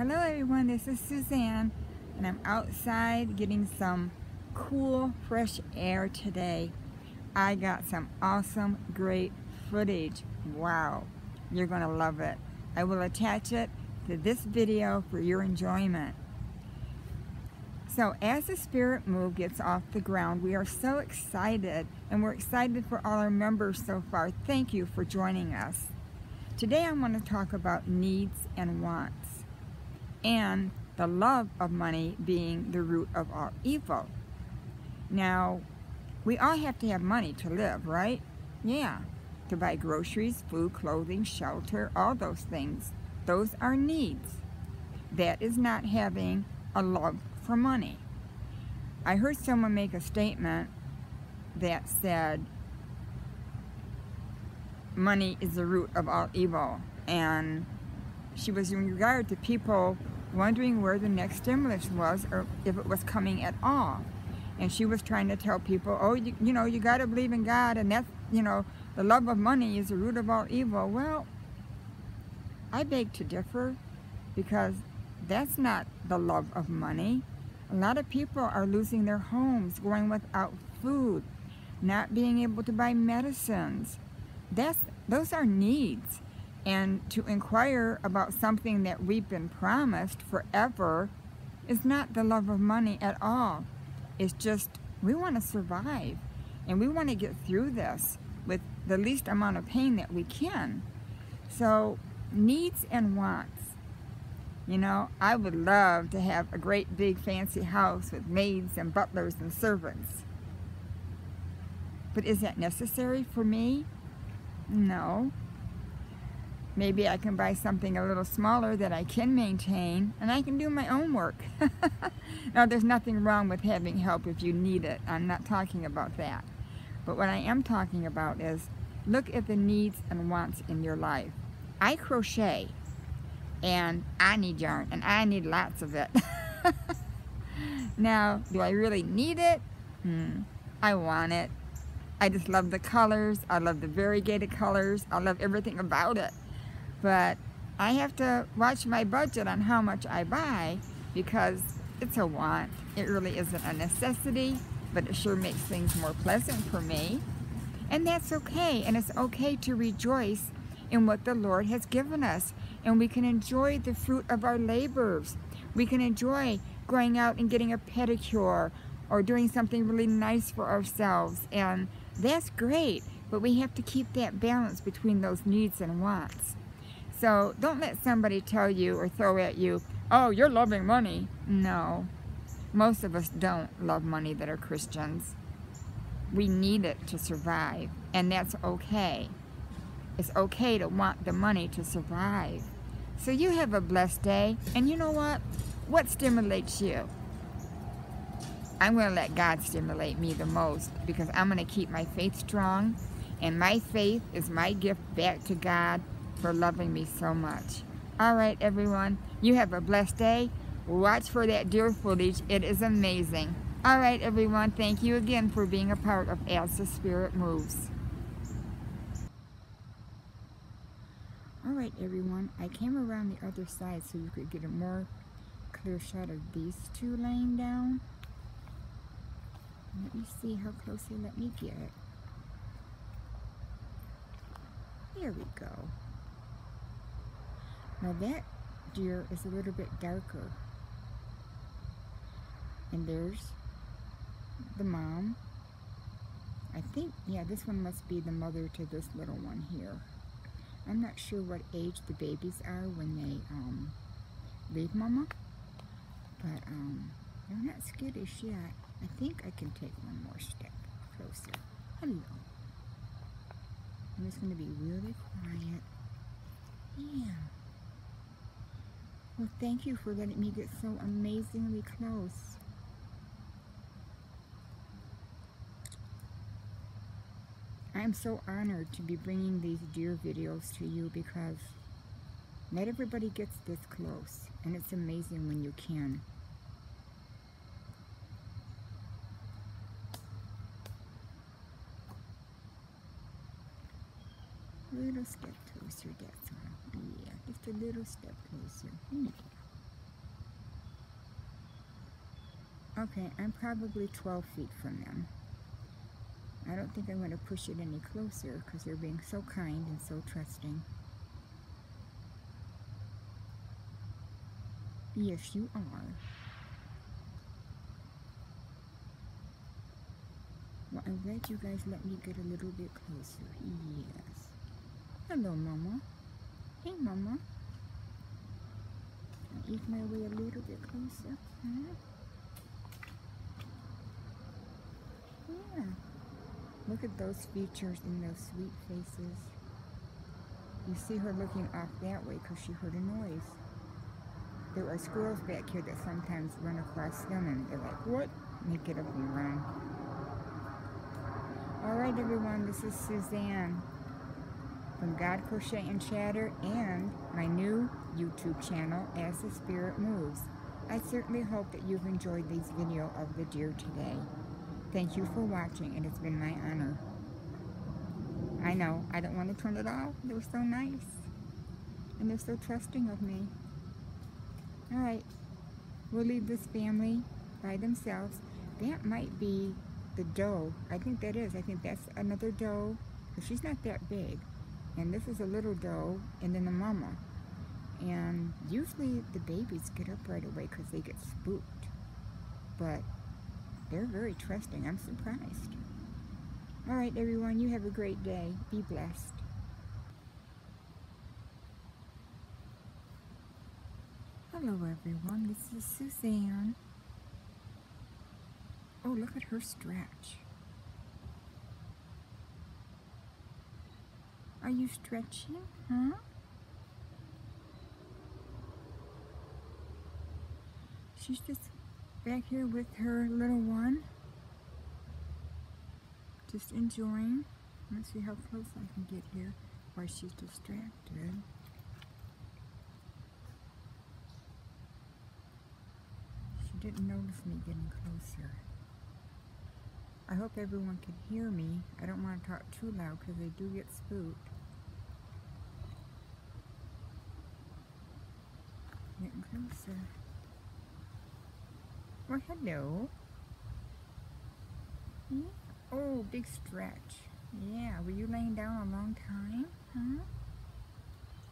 Hello everyone, this is Suzanne and I'm outside getting some cool fresh air today. I got some awesome great footage. Wow, you're gonna love it. I will attach it to this video for your enjoyment. So as the Spirit Move gets off the ground, we are so excited and we're excited for all our members so far. Thank you for joining us. Today I want to talk about needs and wants and the love of money being the root of all evil. Now, we all have to have money to live, right? Yeah, to buy groceries, food, clothing, shelter, all those things. Those are needs. That is not having a love for money. I heard someone make a statement that said, money is the root of all evil. And she was in regard to people wondering where the next stimulus was or if it was coming at all. And she was trying to tell people, oh, you, you know, you got to believe in God and that's, you know, the love of money is the root of all evil. Well, I beg to differ because that's not the love of money. A lot of people are losing their homes, going without food, not being able to buy medicines. That's, those are needs. And to inquire about something that we've been promised forever is not the love of money at all. It's just we want to survive and we want to get through this with the least amount of pain that we can. So needs and wants. You know, I would love to have a great big fancy house with maids and butlers and servants. But is that necessary for me? No. Maybe I can buy something a little smaller that I can maintain and I can do my own work. now there's nothing wrong with having help if you need it. I'm not talking about that. But what I am talking about is look at the needs and wants in your life. I crochet and I need yarn and I need lots of it. now, do I really need it? Hmm. I want it. I just love the colors. I love the variegated colors. I love everything about it. But I have to watch my budget on how much I buy because it's a want. It really isn't a necessity, but it sure makes things more pleasant for me. And that's okay. And it's okay to rejoice in what the Lord has given us. And we can enjoy the fruit of our labors. We can enjoy going out and getting a pedicure or doing something really nice for ourselves. And that's great. But we have to keep that balance between those needs and wants. So don't let somebody tell you or throw at you, oh, you're loving money. No. Most of us don't love money that are Christians. We need it to survive, and that's okay. It's okay to want the money to survive. So you have a blessed day, and you know what? What stimulates you? I'm going to let God stimulate me the most because I'm going to keep my faith strong, and my faith is my gift back to God for loving me so much. All right, everyone. You have a blessed day. Watch for that deer footage. It is amazing. All right, everyone. Thank you again for being a part of As the Spirit Moves. All right, everyone. I came around the other side so you could get a more clear shot of these two laying down. Let me see how close they let me get. There we go. Now that deer is a little bit darker. And there's the mom. I think, yeah, this one must be the mother to this little one here. I'm not sure what age the babies are when they um, leave mama. But um, they're not skittish yet. I think I can take one more step closer. Hello. I'm just going to be really quiet. Yeah. Well, thank you for letting me get so amazingly close. I'm so honored to be bringing these deer videos to you because not everybody gets this close and it's amazing when you can. little step closer, that's all. Yeah, just a little step closer. Hmm. Okay, I'm probably 12 feet from them. I don't think I'm going to push it any closer because they're being so kind and so trusting. Yes, you are. Well, I'm glad you guys let me get a little bit closer. Yes. Hello, Mama. Hey, Mama. I'll ease my way a little bit closer. Huh? Yeah. Look at those features and those sweet faces. You see her looking off that way because she heard a noise. There are squirrels back here that sometimes run across them and they're like, what? They get up and run. Alright everyone, this is Suzanne from God Crochet and Chatter and my new YouTube channel, As the Spirit Moves. I certainly hope that you've enjoyed this video of the deer today. Thank you for watching and it's been my honor. I know, I don't want to turn it off. They were so nice. And they're so trusting of me. Alright, we'll leave this family by themselves. That might be the doe. I think that is. I think that's another doe. She's not that big. And this is a little doe and then the mama. And usually the babies get up right away because they get spooked. But they're very trusting. I'm surprised. All right, everyone. You have a great day. Be blessed. Hello, everyone. This is Suzanne. Oh, look at her stretch. Are you stretching, huh? She's just back here with her little one. Just enjoying. Let's see how close I can get here while she's distracted. She didn't notice me getting closer. I hope everyone can hear me. I don't want to talk too loud because they do get spooked. Getting closer. Well, hello. Yeah. Oh, big stretch. Yeah, were you laying down a long time? Huh?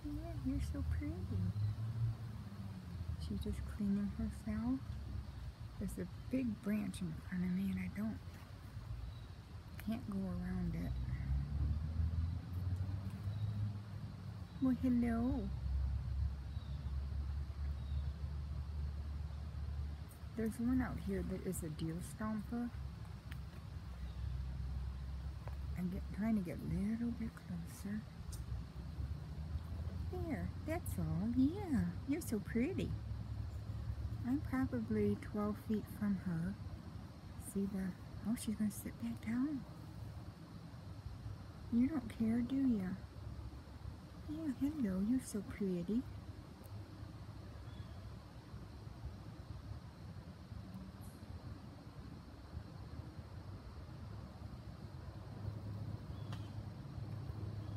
Yeah, you're so pretty. She's just cleaning herself. There's a big branch in front of me and I don't can't go around it. Well, hello. There's one out here that is a deer stomper. I'm get, trying to get a little bit closer. There, that's all. Yeah, you're so pretty. I'm probably 12 feet from her. See the, oh, she's going to sit back down. You don't care, do you? Yeah, hello, you're so pretty.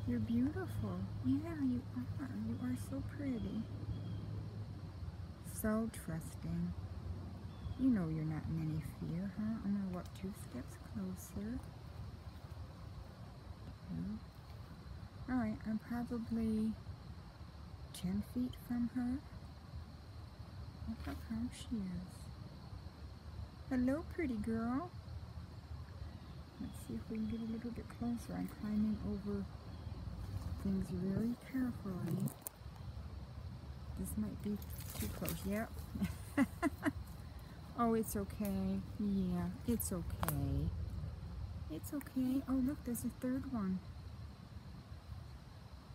You're beautiful. Yeah, you are. You are so pretty. So trusting. You know you're not in any fear, huh? I'm going to walk two steps closer. Alright, I'm probably 10 feet from her. Look how calm she is. Hello, pretty girl. Let's see if we can get a little bit closer. I'm climbing over things very carefully. This might be too close. Yep. oh, it's okay. Yeah, it's okay. It's okay. Oh, look, there's a third one.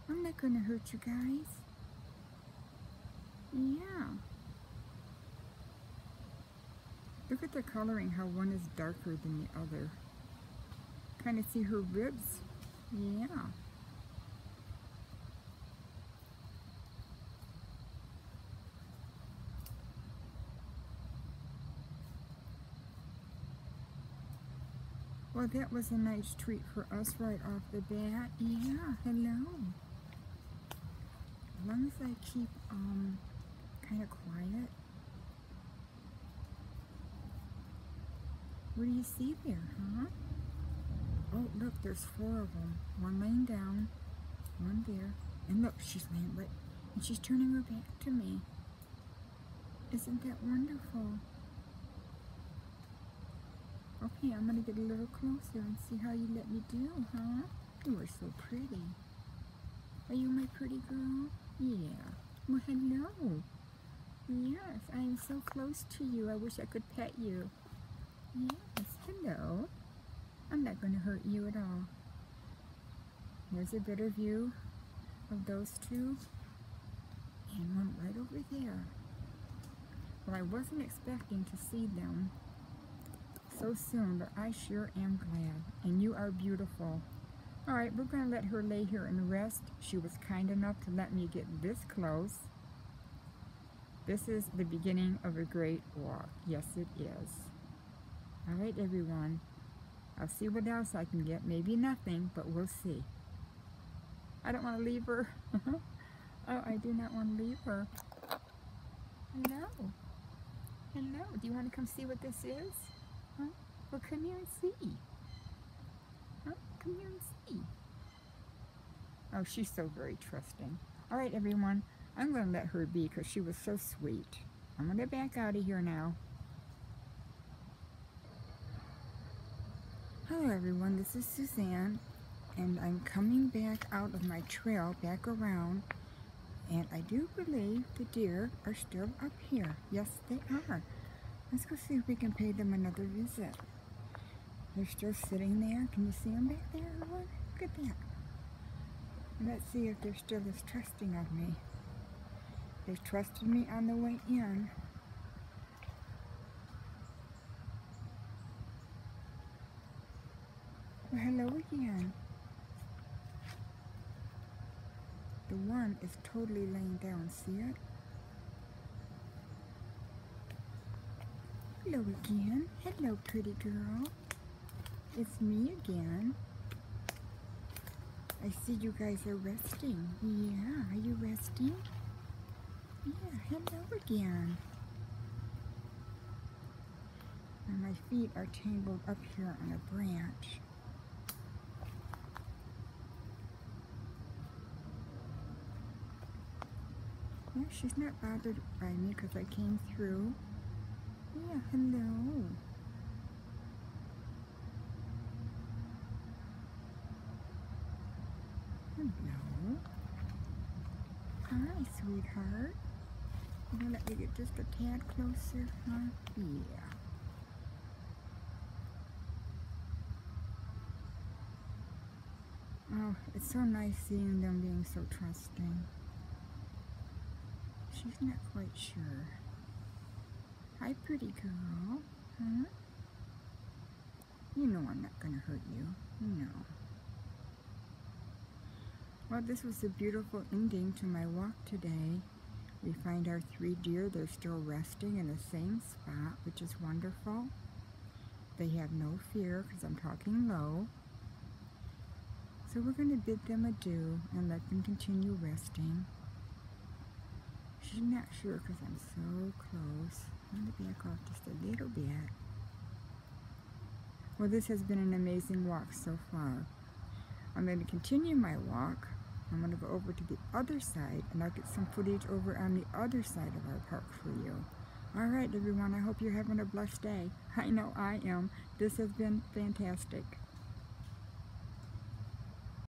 I'm not to hurt you guys. Yeah. Look at the coloring, how one is darker than the other. Kind of see her ribs. Yeah. Well, that was a nice treat for us right off the bat. Yeah, hello. Long as I keep um, kind of quiet. What do you see there, huh? Oh, look, there's four of them. One laying down, one there. And look, she's laying right, and she's turning her back to me. Isn't that wonderful? Okay, I'm gonna get a little closer and see how you let me do, huh? You are so pretty. Are you my pretty girl? Yeah. Well, hello. Yes, I am so close to you. I wish I could pet you. Yes, hello. I'm not going to hurt you at all. Here's a better view of those two. And one right over there. Well, I wasn't expecting to see them so soon, but I sure am glad. And you are beautiful. All right, we're going to let her lay here and rest. She was kind enough to let me get this close. This is the beginning of a great walk. Yes, it is. All right, everyone. I'll see what else I can get. Maybe nothing, but we'll see. I don't want to leave her. oh, I do not want to leave her. Hello. Hello. Do you want to come see what this is? Huh? Well, come here and see. Come here and see. Oh, she's so very trusting. All right, everyone. I'm going to let her be because she was so sweet. I'm going to back out of here now. Hello everyone, this is Suzanne and I'm coming back out of my trail back around and I do believe the deer are still up here. Yes, they are. Let's go see if we can pay them another visit. They're still sitting there. Can you see them back there. Look at that. Let's see if they're still as trusting of me. They trusted me on the way in. Well, hello again. The one is totally laying down, see it? Hello again. Hello, pretty girl. It's me again. I see you guys are resting. Yeah, are you resting? Yeah, hello again. And my feet are tangled up here on a branch. Yeah, she's not bothered by me because I came through. Yeah, hello. Hello. Hi, sweetheart. Gonna let you get just a tad closer, huh? Yeah. Oh, it's so nice seeing them being so trusting. She's not quite sure. Hi, pretty girl. Huh? You know I'm not gonna hurt you. Know. Well, this was a beautiful ending to my walk today. We find our three deer, they're still resting in the same spot, which is wonderful. They have no fear because I'm talking low. So we're going to bid them adieu and let them continue resting. She's not sure because I'm so close. I'm going to back off just a little bit. Well, this has been an amazing walk so far. I'm going to continue my walk I'm going to go over to the other side and I'll get some footage over on the other side of our park for you. Alright everyone, I hope you're having a blessed day. I know I am. This has been fantastic.